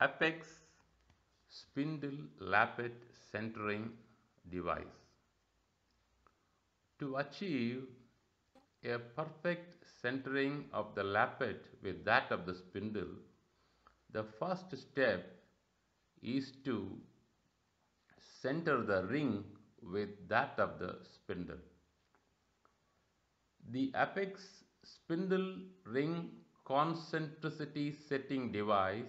Apex spindle lappet centering device. To achieve a perfect centering of the lappet with that of the spindle, the first step is to center the ring with that of the spindle. The apex spindle ring concentricity setting device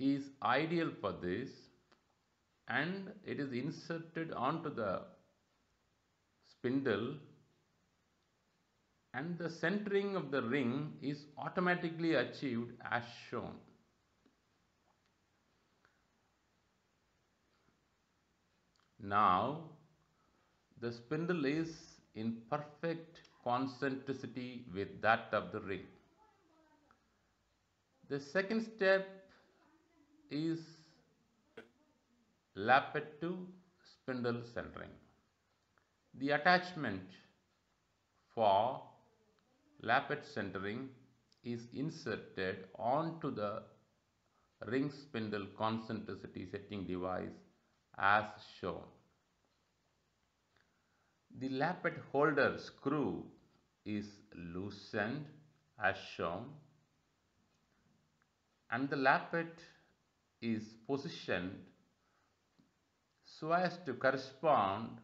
is ideal for this and it is inserted onto the spindle and the centering of the ring is automatically achieved as shown. Now the spindle is in perfect concentricity with that of the ring. The second step is lappet to spindle centering. The attachment for lappet centering is inserted onto the ring spindle concentricity setting device as shown. The lappet holder screw is loosened as shown and the lappet is positioned so as to correspond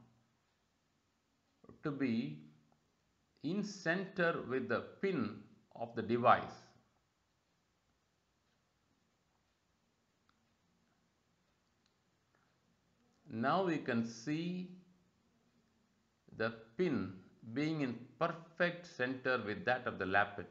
to be in center with the pin of the device. Now we can see the pin being in perfect center with that of the lappet.